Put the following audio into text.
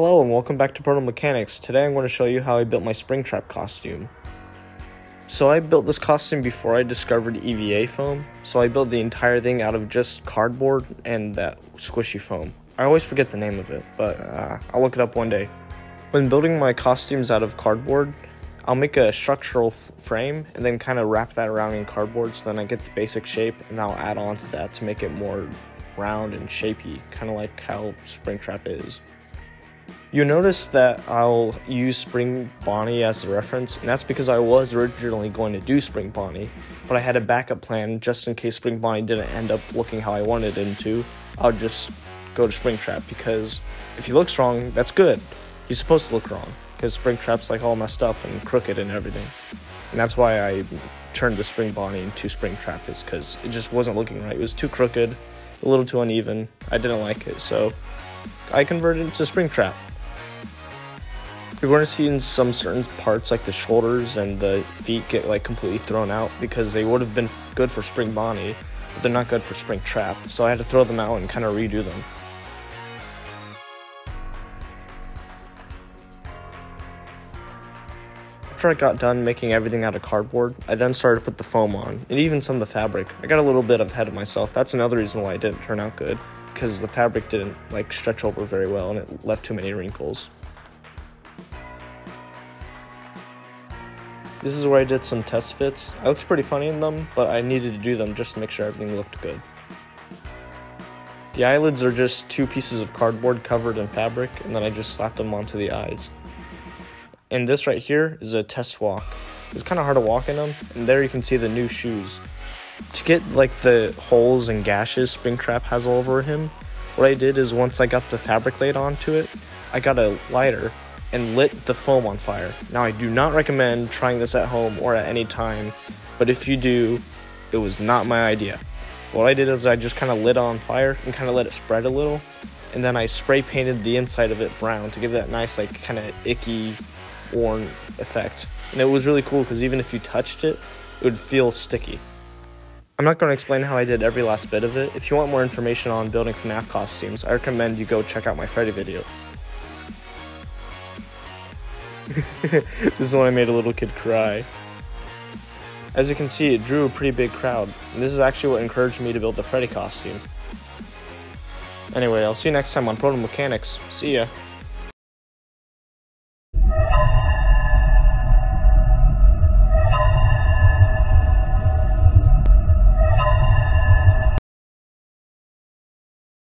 Hello and welcome back to Proto Mechanics. Today I'm going to show you how I built my Springtrap costume. So I built this costume before I discovered EVA foam, so I built the entire thing out of just cardboard and that squishy foam. I always forget the name of it, but uh, I'll look it up one day. When building my costumes out of cardboard, I'll make a structural frame and then kind of wrap that around in cardboard so then I get the basic shape and I'll add on to that to make it more round and shapy, kind of like how Springtrap is. You notice that I'll use Spring Bonnie as a reference, and that's because I was originally going to do Spring Bonnie, but I had a backup plan just in case Spring Bonnie didn't end up looking how I wanted him to. I'll just go to Springtrap because if he looks wrong, that's good. He's supposed to look wrong because Springtrap's like all messed up and crooked and everything. And that's why I turned the Spring Bonnie into Springtrap is because it just wasn't looking right. It was too crooked, a little too uneven. I didn't like it, so I converted it to Springtrap. You're going to see in some certain parts, like the shoulders and the feet, get like completely thrown out because they would have been good for Spring Bonnie, but they're not good for Spring Trap. So I had to throw them out and kind of redo them. After I got done making everything out of cardboard, I then started to put the foam on, and even some of the fabric. I got a little bit ahead of myself. That's another reason why it didn't turn out good, because the fabric didn't like stretch over very well and it left too many wrinkles. This is where I did some test fits. I looked pretty funny in them, but I needed to do them just to make sure everything looked good. The eyelids are just two pieces of cardboard covered in fabric, and then I just slapped them onto the eyes. And this right here is a test walk. It was kind of hard to walk in them, and there you can see the new shoes. To get like the holes and gashes Springtrap has all over him, what I did is once I got the fabric laid onto it, I got a lighter and lit the foam on fire. Now I do not recommend trying this at home or at any time, but if you do, it was not my idea. What I did is I just kind of lit on fire and kind of let it spread a little, and then I spray painted the inside of it brown to give that nice like kind of icky worn effect. And it was really cool because even if you touched it, it would feel sticky. I'm not going to explain how I did every last bit of it. If you want more information on building FNAF costumes, I recommend you go check out my Freddy video. this is when I made a little kid cry. As you can see, it drew a pretty big crowd, and this is actually what encouraged me to build the Freddy costume. Anyway, I'll see you next time on Proto Mechanics. See ya!